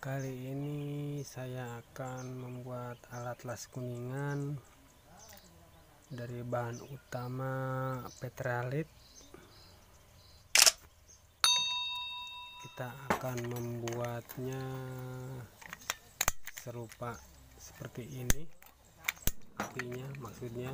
Kali ini saya akan membuat alat las kuningan Dari bahan utama petralit. Kita akan membuatnya serupa seperti ini. Apinya maksudnya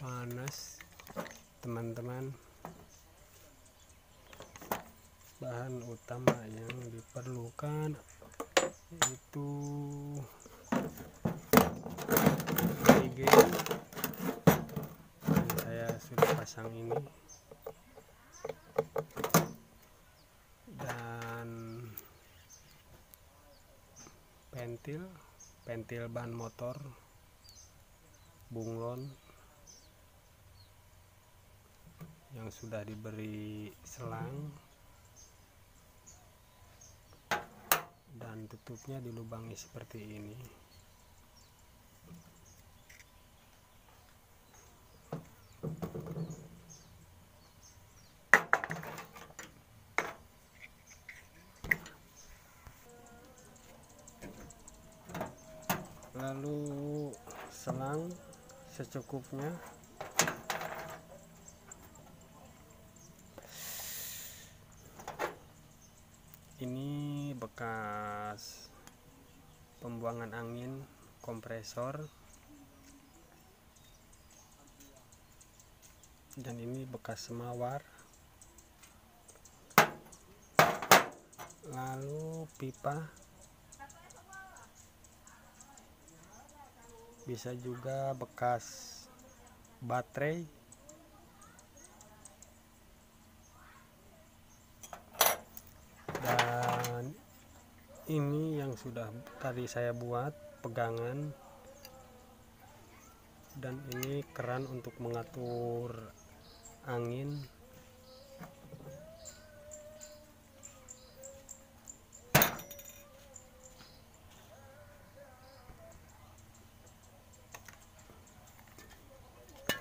panas teman-teman utama yang diperlukan itu oksigen yang saya sudah pasang ini. Dan pentil pentil ban motor bunglon yang sudah diberi selang dan tutupnya dilubangi seperti ini. Lalu selang secukupnya ini bekas pembuangan angin kompresor. Dan ini bekas semawar. Lalu pipa. Bisa juga bekas baterai ini yang sudah tadi saya buat pegangan. Dan ini keran untuk mengatur angin.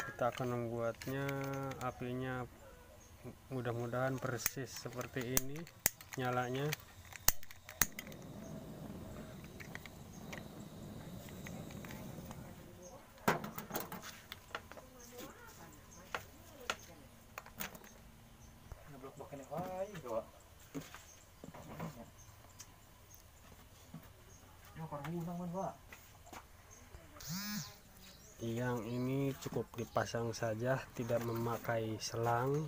Kita akan membuatnya apinya mudah-mudahan persis seperti ini nyalanya yang ini cukup dipasang saja tidak memakai selang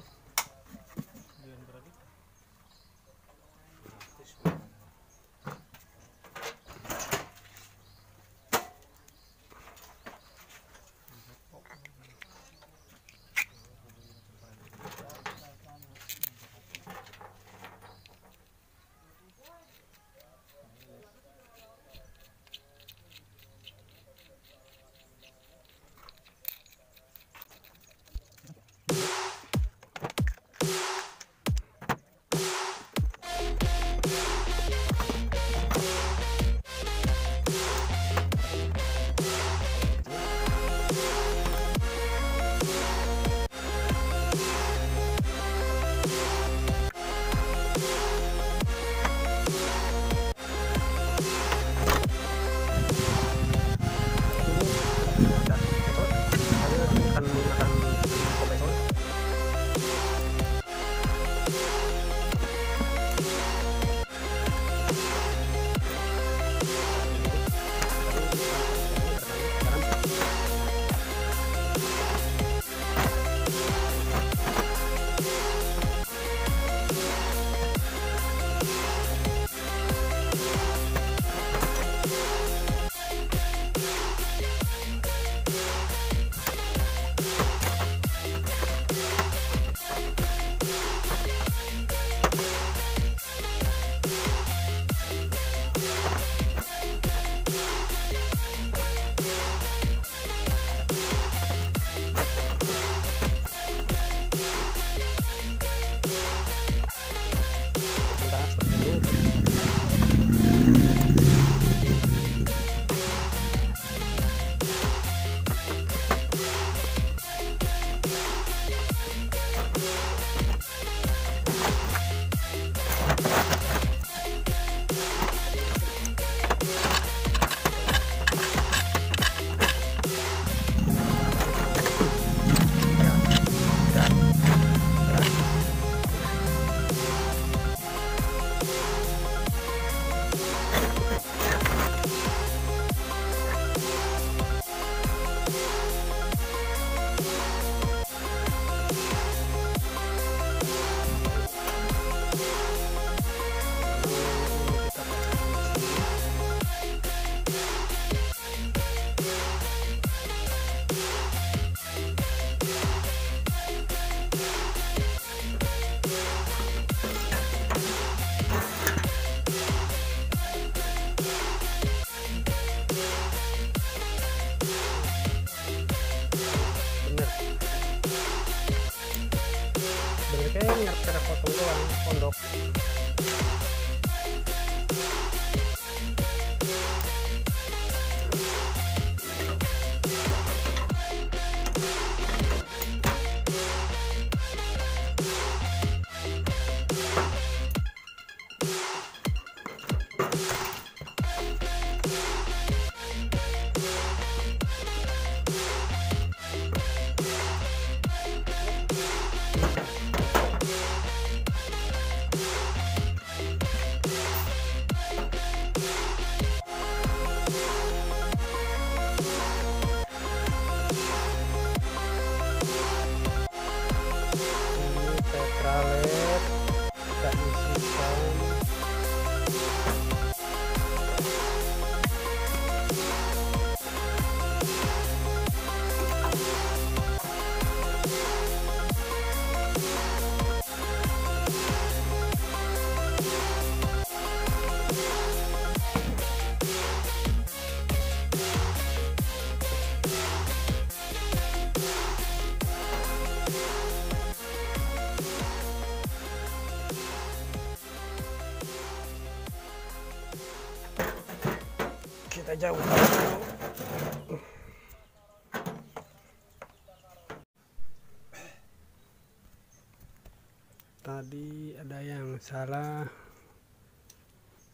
tadi ada yang salah.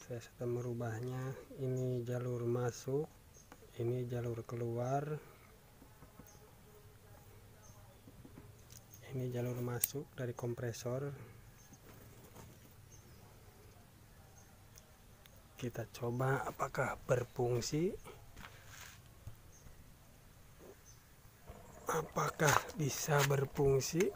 Saya sedang merubahnya. Ini jalur masuk ini jalur keluar. Ini jalur masuk dari kompresor kita coba apakah berfungsi. Apakah bisa berfungsi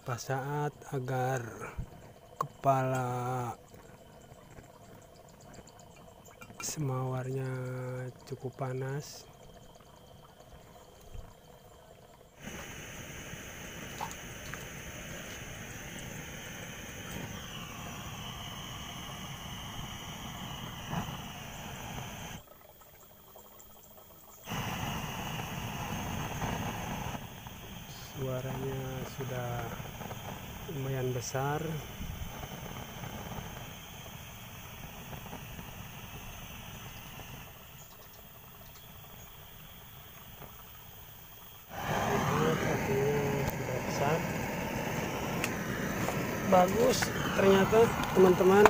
beberapa saat agar kepala semawarnya cukup panas suaranya sudah lumayan besar lihat artinya sudah besar. Bagus ternyata teman-teman